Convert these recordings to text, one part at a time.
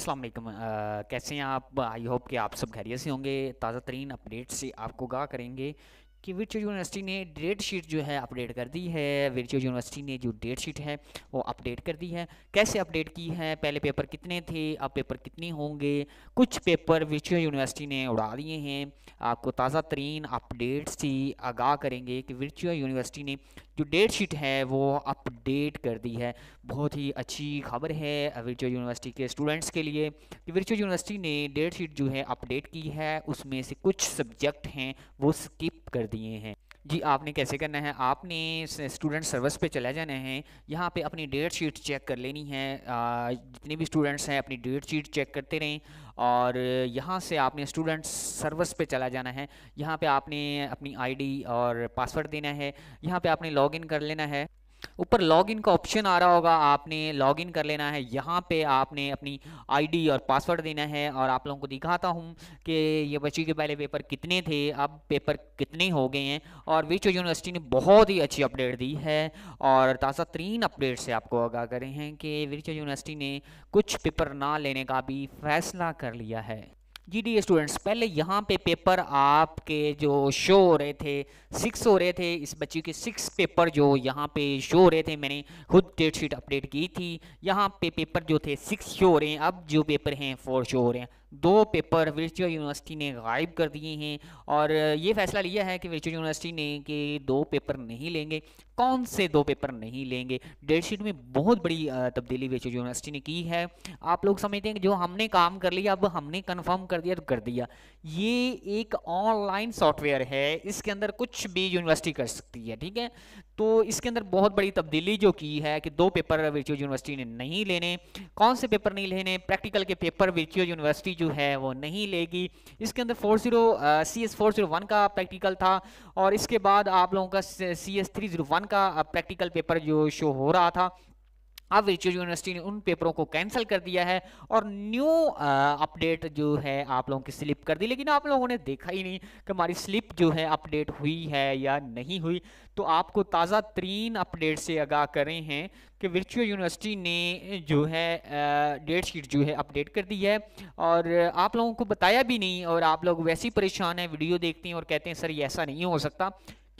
अस्सलाम वालेकुम कैसे हैं आप? आई होप कि आप सब खैरियत से होंगे। ताज़ा तरीन अपडेट से आपको आगाह करेंगे कि वर्चुअल यूनिवर्सिटी ने डेट शीट जो है अपडेट कर दी है। वर्चुअल यूनिवर्सिटी ने जो डेट शीट है, वो अपडेट कर दी है। कैसे अपडेट की है? पहले पेपर कितने थे? अब पेपर कितने होंगे? कुछ पेपर वर्चुअल यूनिवर्सिटी ने उड़ा दिए हैं। आपको ताज़ा तरीन अपडेट से आगाह करेंगे कि वर्चुअल यूनिवर्सिटी ने जो डेट शीट है, वो अपडेट कर दी है। बहुत ही अच्छी खबर है वर्चुअल यूनिवर्सिटी के स्टूडेंट्स के लिए कि वर्चुअल यूनिवर्सिटी ने डेट शीट जो है अपडेट की है। उसमें से कुछ सब्जेक्ट हैं, वो स्किप कर दिए हैं। जी, आपने कैसे करना है? आपने स्टूडेंट सर्विस पे चला जाना है। यहाँ पे अपनी डेट शीट चेक कर लेनी है। जितने भी स्टूडेंट्स हैं, अपनी डेट शीट चेक करते रहें। और यहाँ से आपने स्टूडेंट सर्विस पे चला जाना है। यहाँ पे आपने अपनी आईडी और पासवर्ड देना है। यहाँ पे आपने लॉगिन कर लेना है। ऊपर लॉगिन का ऑप्शन आ रहा होगा, आपने लॉगिन कर लेना है। यहाँ पे आपने अपनी आईडी और पासवर्ड देना है और आप लोगों को दिखाता हूँ कि ये बच्ची के पहले पेपर कितने थे, अब पेपर कितने हो गए हैं और विश्व यूनिवर्सिटी ने बहुत ही अच्छी अपडेट दी है और ताज़ा तरीन अपडेट से आपको आगाह करें हैं कि विश्व यूनिवर्सिटी ने कुछ पेपर ना लेने का भी फैसला कर लिया है। जी स्टूडेंट्स पहले यहाँ पे पेपर आपके जो शो हो रहे थे सिक्स हो रहे थे, इस बच्चे के सिक्स पेपर जो यहाँ पे शो हो रहे थे, मैंने खुद डेट शीट अपडेट की थी। यहाँ पे पेपर जो थे सिक्स शो हो रहे हैं, अब जो पेपर हैं फोर शो हो रहे हैं। दो पेपर वर्चुअल यूनिवर्सिटी ने गायब कर दिए हैं और ये फैसला लिया है कि वर्चुअल यूनिवर्सिटी ने कि दो पेपर नहीं लेंगे। कौन से दो पेपर नहीं लेंगे? डेट शीट में बहुत बड़ी तब्दीली वर्चुअल यूनिवर्सिटी ने की है। आप लोग समझते हैं कि जो हमने काम कर लिया, अब हमने कन्फर्म कर दिया तो कर दिया। ये एक ऑनलाइन सॉफ्टवेयर है, इसके अंदर कुछ भी यूनिवर्सिटी कर सकती है, ठीक है? तो इसके अंदर बहुत बड़ी तब्दीली जो की है कि दो पेपर वर्चुअल यूनिवर्सिटी ने नहीं लेने। कौन से पेपर नहीं लेने? प्रैक्टिकल के पेपर वर्चुअल यूनिवर्सिटी जो है वो नहीं लेगी। इसके अंदर four zero C S four zero one का प्रैक्टिकल था और इसके बाद आप लोगों का C S three zero one का प्रैक्टिकल पेपर जो शो हो रहा था। अब वर्चुअल यूनिवर्सिटी ने उन पेपरों को कैंसिल कर दिया है और न्यू अपडेट जो है आप लोगों की स्लिप कर दी। लेकिन आप लोगों ने देखा ही नहीं कि हमारी स्लिप जो है अपडेट हुई है या नहीं हुई। तो आपको ताज़ा तरीन अपडेट से आगाह करें हैं कि वर्चुअल यूनिवर्सिटी ने जो है डेट शीट जो है अपडेट कर दी है। और आप लोगों को बताया भी नहीं और आप लोग वैसे ही परेशान हैं वीडियो देखते हैं और कहते हैं, सर, ये ऐसा नहीं हो सकता।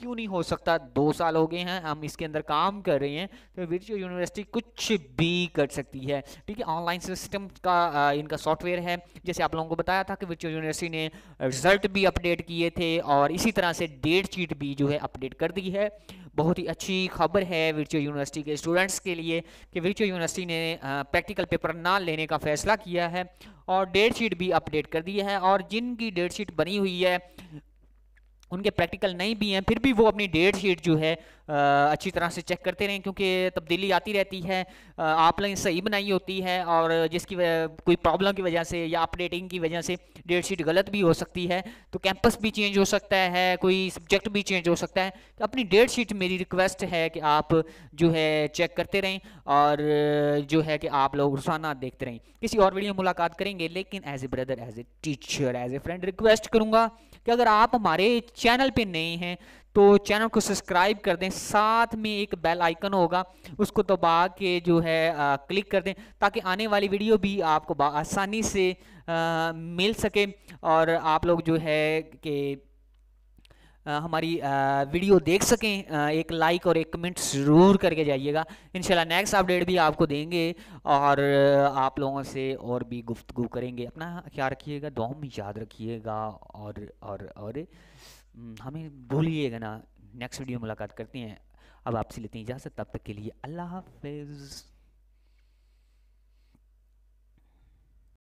क्यों नहीं हो सकता? दो साल हो गए हैं हम इसके अंदर काम कर रहे हैं तो वर्चुअल यूनिवर्सिटी कुछ भी कर सकती है। ठीक है ऑनलाइन सिस्टम का आ, इनका सॉफ्टवेयर है। जैसे आप लोगों को बताया था कि वर्चुअल यूनिवर्सिटी ने रिज़ल्ट भी अपडेट किए थे और इसी तरह से डेट शीट भी जो है अपडेट कर दी है। बहुत ही अच्छी खबर है वर्चुअल यूनिवर्सिटी के स्टूडेंट्स के लिए कि वर्चुअल यूनिवर्सिटी ने प्रैक्टिकल पेपर ना लेने का फैसला किया है और डेट शीट भी अपडेट कर दी है और जिनकी डेट शीट बनी हुई है उनके प्रैक्टिकल नहीं भी हैं फिर भी वो अपनी डेट शीट जो है आ, अच्छी तरह से चेक करते रहें क्योंकि तब्दीली आती रहती है आपने सही बनाई होती है और जिसकी कोई प्रॉब्लम की वजह से या अपडेटिंग की वजह से डेट शीट गलत भी हो सकती है तो कैंपस भी चेंज हो सकता है कोई सब्जेक्ट भी चेंज हो सकता है तो अपनी डेट शीट मेरी रिक्वेस्ट है कि आप जो है चेक करते रहें और जो है कि आप लोग रोज़ाना देखते रहें। किसी और वीडियो मुलाकात करेंगे लेकिन as a brother as a teacher as a friend request करूँगा कि अगर आप हमारे चैनल पे नए हैं तो चैनल को सब्सक्राइब कर दें। साथ में एक बेल आइकन होगा उसको दबा के जो है आ, क्लिक कर दें ताकि आने वाली वीडियो भी आपको आसानी से आ, मिल सके और आप लोग जो है कि हमारी आ, वीडियो देख सकें। आ, एक लाइक और एक कमेंट ज़रूर करके जाइएगा। इंशाल्लाह नेक्स्ट अपडेट भी आपको देंगे और आप लोगों से और भी गुफ्तगु करेंगे। अपना ख्याल रखिएगा दो याद रखिएगा और और और हमें भूलिएगा ना। नेक्स्ट वीडियो मुलाकात करते हैं। अब आपसे लेते हैं इजाज़त। तब तक के लिए अल्लाह हाफिज़।